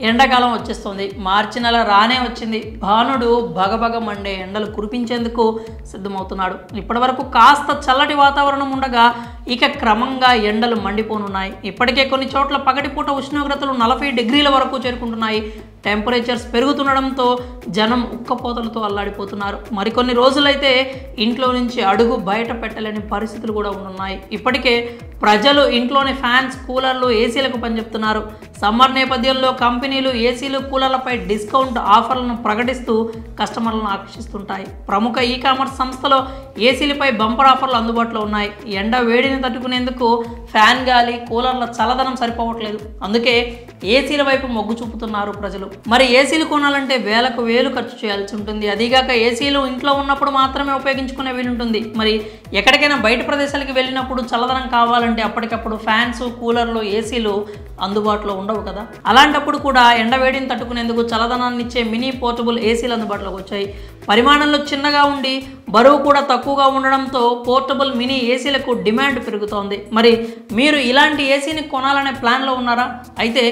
ఎండాకాలం వచ్చేస్తుంది. మార్చి నెల రానే వచ్చింది. భానుడు భగభగ మండే ఎండలు కురిపించేందుకు సిద్ధమవుతున్నాడు. ఇప్పటివరకు కాస్త చల్లటి వాతావరణం ఉండగా ఇక క్రమంగా ఎండలు మండిపోనున్నాయి. ఇప్పటికే కొన్ని చోట్ల పగటిపూట ఉష్ణోగ్రతలు నలభై డిగ్రీల వరకు చేరుకుంటున్నాయి. టెంపరేచర్స్ పెరుగుతుండడంతో జనం ఉక్కపోతలతో అల్లాడిపోతున్నారు. మరికొన్ని రోజులైతే ఇంట్లో నుంచి అడుగు బయట పెట్టలేని పరిస్థితులు కూడా ఉన్నాయి ఇప్పటికే ప్రజలు ఇంట్లోని ఫ్యాన్స్ కూలర్లు ఏసీలకు పనిచెప్తున్నారు. సమ్మర్ నేపథ్యంలో కంపెనీలు ఏసీలు కూలర్లపై డిస్కౌంట్ ఆఫర్లను ప్రకటిస్తూ కస్టమర్లను ఆకర్షిస్తుంటాయి. ప్రముఖ ఈ కామర్స్ సంస్థలో ఏసీలపై బంపర్ ఆఫర్లు అందుబాటులో ఉన్నాయి. ఎండ వేడిని తట్టుకునేందుకు ఫ్యాన్ గాలి కూలర్ల చల్లదనం సరిపోవట్లేదు. అందుకే ఏసీల వైపు మొగ్గు చూపుతున్నారు ప్రజలు. మరి ఏసీలు కొనాలంటే వేలకు వేలు ఖర్చు చేయాల్సి ఉంటుంది. అదిగాక ఏసీలు ఇంట్లో ఉన్నప్పుడు మాత్రమే ఉపయోగించుకునే వీలుంటుంది మరి ఎక్కడికైనా బయట ప్రదేశాలకు వెళ్ళినప్పుడు చల్లదనం కావాలంటే అప్పటికప్పుడు ఫ్యాన్స్ కూలర్లు ఏసీలు అందుబాటులో ఉండవు కదా. అలాంటప్పుడు కూడా ఎండవేడిని తట్టుకునేందుకు చల్లదనాన్ని ఇచ్చే మినీ పోర్టబుల్ ఏసీలు అందుబాటులోకి వచ్చాయి. పరిమాణంలో చిన్నగా ఉండి బరువు కూడా తక్కువగా ఉండడంతో పోర్టబుల్ మినీ ఏసీలకు డిమాండ్ పెరుగుతోంది. మరి మీరు ఇలాంటి ఏసీని కొనాలనే ప్లాన్లో ఉన్నారా? అయితే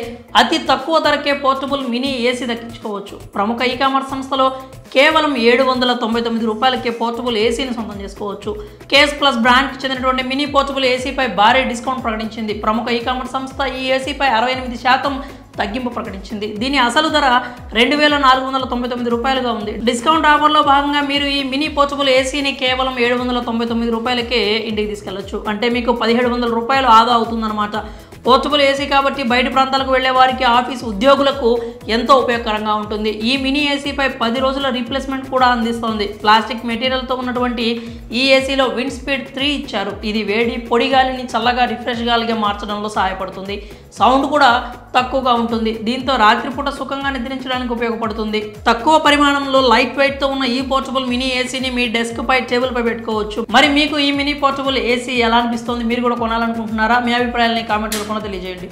అతి తక్కువ ధరకే పోర్టబుల్ మినీ ఏసీ దక్కించుకోవచ్చు. ప్రముఖ ఈ కామర్స్ సంస్థలో కేవలం ఏడు వందల తొంభై తొమ్మిది రూపాయలకే పోర్టబుల్ ఏసీని సొంతం చేసుకోవచ్చు. కేస్ ప్లస్ బ్రాండ్కి చెందినటువంటి మినీ పోర్టబుల్ ఏసీపై భారీ డిస్కౌంట్ ప్రకటించింది. ప్రముఖ ఈ కామర్స్ సంస్థ ఈ ఏసీపై అరవై ఎనిమిది శాతం తగ్గింపు ప్రకటించింది. దీని అసలు ధర రెండు వేల నాలుగు వందల తొంభై తొమ్మిది రూపాయలుగా ఉంది. డిస్కౌంట్ ఆఫర్లో భాగంగా మీరు ఈ మినీ పోర్టబుల్ ఏసీని కేవలం ఏడు వందల తొంభై తొమ్మిది రూపాయలకే ఇంటికి తీసుకెళ్ళొచ్చు. అంటే మీకు పదిహేడు వందల రూపాయలు ఆదా అవుతుందన్నమాట. పోర్చుబుల్ ఏసీ కాబట్టి బయట ప్రాంతాలకు వెళ్ళే వారికి ఆఫీస్ ఉద్యోగులకు ఎంతో ఉపయోగకరంగా ఉంటుంది. ఈ మినీ ఏసీపై పది రోజుల రీప్లేస్మెంట్ కూడా అందిస్తోంది. ప్లాస్టిక్ మెటీరియల్తో ఉన్నటువంటి ఈ ఏసీలో విండ్ స్పీడ్ త్రీ ఇచ్చారు. ఇది వేడి పొడి గాలిని చల్లగా రిఫ్రెష్ గాలిగా మార్చడంలో సహాయపడుతుంది. సౌండ్ కూడా తక్కువగా ఉంటుంది. దీంతో రాత్రిపూట సుఖంగా నిద్రించడానికి ఉపయోగపడుతుంది. తక్కువ పరిమాణంలో లైట్ వెయిట్తో ఉన్న ఈ పోర్టబుల్ మినీ ఏసీని మీ డెస్క్ పై టేబుల్ పై పెట్టుకోవచ్చు. మరి మీకు ఈ మినీ పోర్టబుల్ ఏసీ ఎలా అనిపిస్తుంది? మీరు కూడా కొనాలనుకుంటున్నారా? మీ అభిప్రాయాలని కామెంట్ రూపంలో తెలియజేయండి